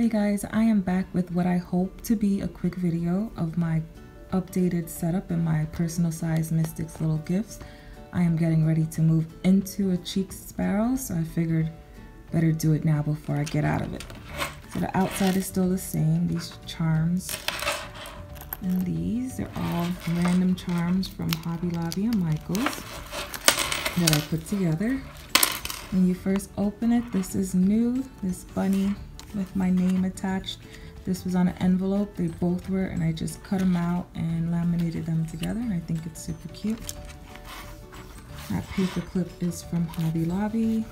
Hey guys, I am back with what I hope to be a quick video of my updated setup and my personal size Mystics little gifts. I am getting ready to move into a Chic Sparrow, so I figured better do it now before I get out of it. So the outside is still the same, these charms. And these, they're all random charms from Hobby Lobby and Michaels that I put together. When you first open it, this is new, this bunny with my name attached. This was on an envelope, they both were, and I just cut them out and laminated them together, and I think it's super cute. That paper clip is from Hobby Lobby.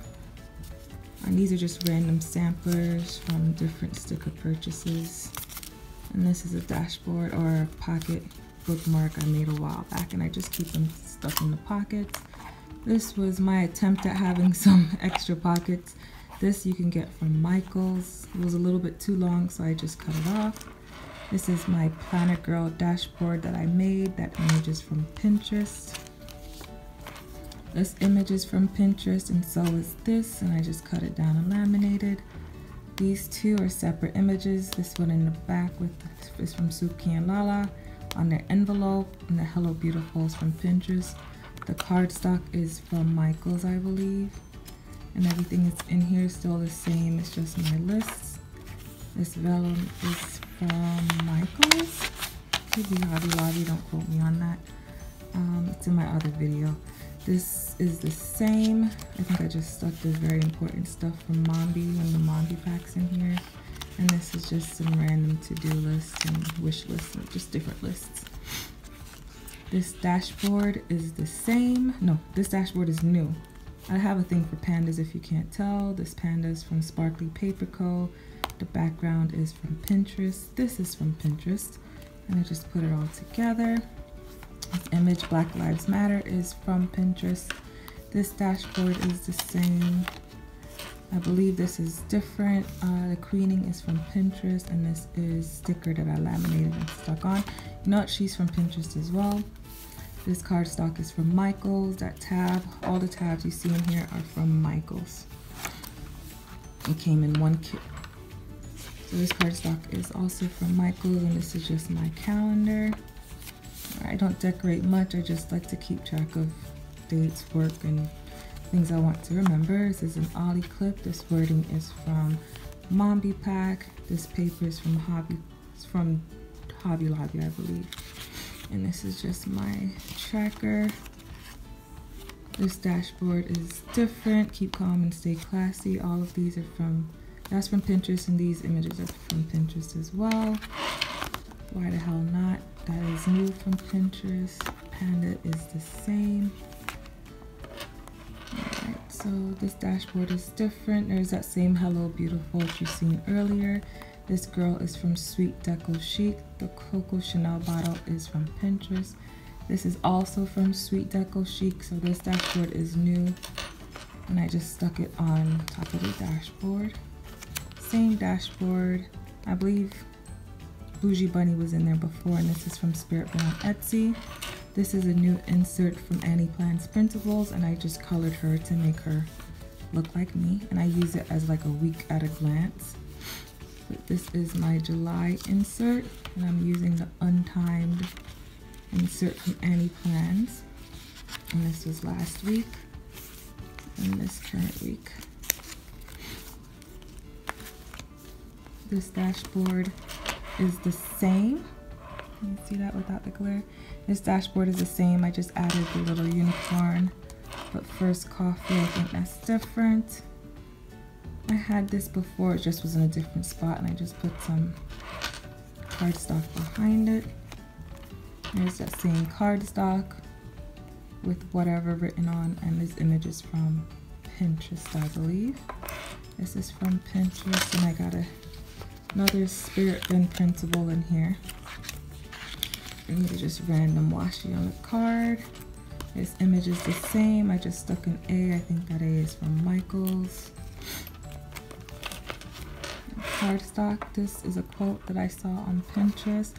And these are just random samplers from different sticker purchases. And this is a dashboard or a pocket bookmark I made a while back, and I just keep them stuck in the pockets. This was my attempt at having some extra pockets. This you can get from Michaels. It was a little bit too long, so I just cut it off. This is my Planet Girl dashboard that I made. That image is from Pinterest. This image is from Pinterest, and so is this, and I just cut it down and laminated. These two are separate images. This one in the back with is from Suki and Lala on their envelope, and the Hello Beautiful is from Pinterest. The cardstock is from Michaels, I believe and everything is in here still the same. It's just my lists. This vellum is from Michaels. Could be Hobby Lobby, don't quote me on that. Um, it's in my other video. This is the same. I think I just stuck this very important stuff from Mambi and the Mambi packs in here. And this is just some random to-do lists and wish lists and just different lists. This dashboard is the same. No, this dashboard is new. I have a thing for pandas if you can't tell. This panda is from Sparkly Paper Co. The background is from Pinterest. This is from Pinterest. And I just put it all together. This image, Black Lives Matter, is from Pinterest. This dashboard is the same. I believe this is different. Uh, the queening is from Pinterest and this is sticker that I laminated and stuck on. You know what? She's from Pinterest as well. This cardstock is from Michaels. That tab, all the tabs you see in here are from Michaels. It came in one kit. So this cardstock is also from Michaels and this is just my calendar. I don't decorate much. I just like to keep track of dates, work, and things I want to remember. This is an Ollie clip. This wording is from Mambi Pack. This paper is from Hobby, it's from Hobby Lobby, I believe and this is just my tracker. This dashboard is different. Keep calm and stay classy. All of these are from that's from pinterest and these images are from pinterest as well. Why the hell not? That is new from pinterest. Panda is the same. Alright, so this dashboard is different. There's that same hello beautiful that you've seen earlier this girl is from Sweet Deco Chic. The Coco Chanel bottle is from Pinterest. This is also from Sweet Deco Chic, so this dashboard is new. And I just stuck it on top of the dashboard. Same dashboard. I believe Bougie Bunny was in there before, and this is from Spirit on Etsy. This is a new insert from Annie Plans Printables, and I just colored her to make her look like me. And I use it as like a week at a glance. This is my July insert, and I'm using the untimed insert from Annie Plans. And this was last week, and this current week. This dashboard is the same. Can you see that without the glare? This dashboard is the same. I just added the little unicorn. But first coffee, I think that's different. I had this before, it just was in a different spot and I just put some cardstock behind it. There's that same cardstock with whatever written on and this image is from Pinterest, I believe. This is from Pinterest and I got a, another Spirit Bin printable in here. Just random washi on the card. This image is the same. I just stuck an A. I think that A is from Michaels cardstock. This is a quote that I saw on Pinterest.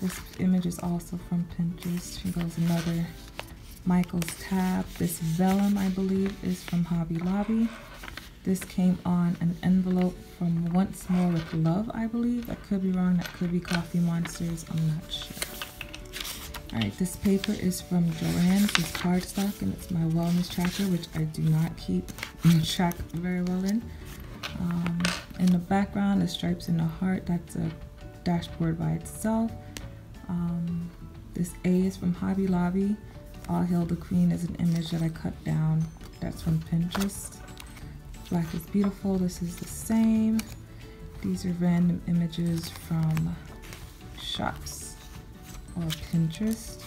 This image is also from Pinterest. Here goes another Michael's tab. This vellum, I believe, is from Hobby Lobby. This came on an envelope from Once More with Love, I believe. I could be wrong. That could be Coffee Monsters. I'm not sure. Alright, this paper is from Joann's. It's cardstock and it's my wellness tracker, which I do not keep track very well in. Um, in the background, the stripes in the heart. That's a dashboard by itself. Um, this A is from Hobby Lobby. All Hail the Queen is an image that I cut down. That's from Pinterest. Black is Beautiful. This is the same. These are random images from shops or Pinterest.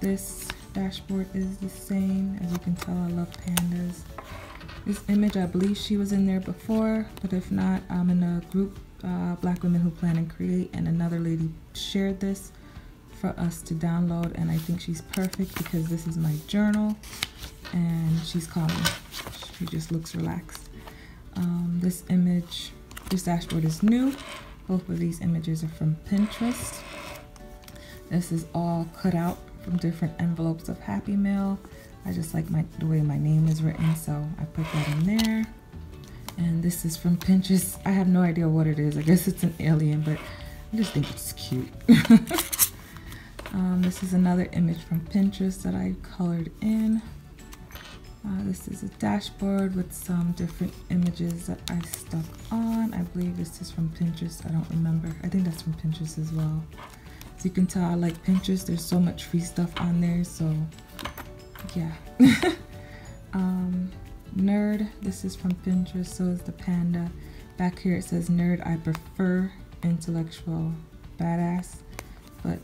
This dashboard is the same. As you can tell, I love pandas. This image, I believe she was in there before, but if not, I'm in a group, uh, Black Women Who Plan and Create, and another lady shared this for us to download, and I think she's perfect because this is my journal, and she's calm. She just looks relaxed. Um, this image, this dashboard is new. Both of these images are from Pinterest. This is all cut out from different envelopes of Happy Mail. I just like my the way my name is written, so I put that in there. And this is from Pinterest. I have no idea what it is. I guess it's an alien, but I just think it's cute. um, this is another image from Pinterest that I colored in. Uh, this is a dashboard with some different images that I stuck on. I believe this is from Pinterest. I don't remember. I think that's from Pinterest as well. As you can tell, I like Pinterest. There's so much free stuff on there, so yeah. um, nerd, this is from Pinterest, so is the panda. Back here it says nerd, I prefer intellectual badass, but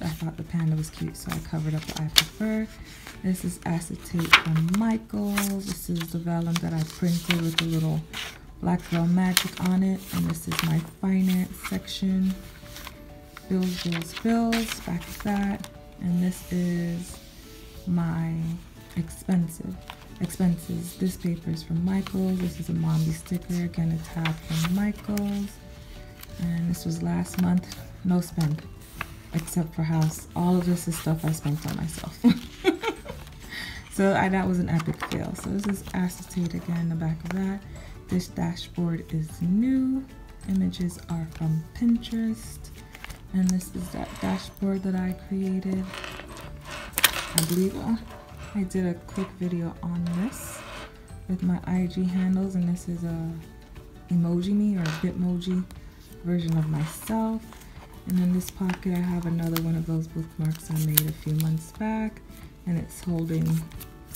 I thought the panda was cute, so I covered up the I prefer. This is acetate from Michael. This is the vellum that I printed with a little black girl magic on it. And this is my finance section. Bills, bills, bills, back of that. And this is my expensive expenses. This paper is from Michaels. This is a Mambi sticker. Again, a tab from Michaels. And this was last month. No spend, except for house. All of this is stuff I spent on myself. so I, that was an epic fail. So this is acetate again, the back of that. This dashboard is new. Images are from Pinterest. And this is that dashboard that I created. I believe I did a quick video on this with my IG handles and this is a emoji me or a bitmoji version of myself and in this pocket I have another one of those bookmarks I made a few months back and it's holding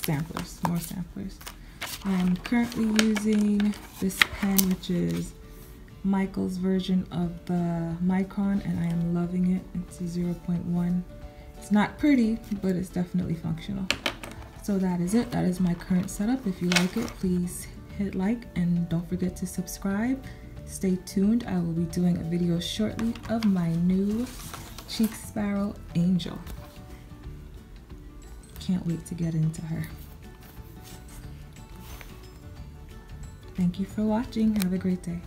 samplers, more samplers. I'm currently using this pen which is Michael's version of the Micron and I am loving it. It's a 0.1 it's not pretty, but it's definitely functional. So that is it. That is my current setup. If you like it, please hit like and don't forget to subscribe. Stay tuned. I will be doing a video shortly of my new Chic Sparrow Angel. Can't wait to get into her. Thank you for watching. Have a great day.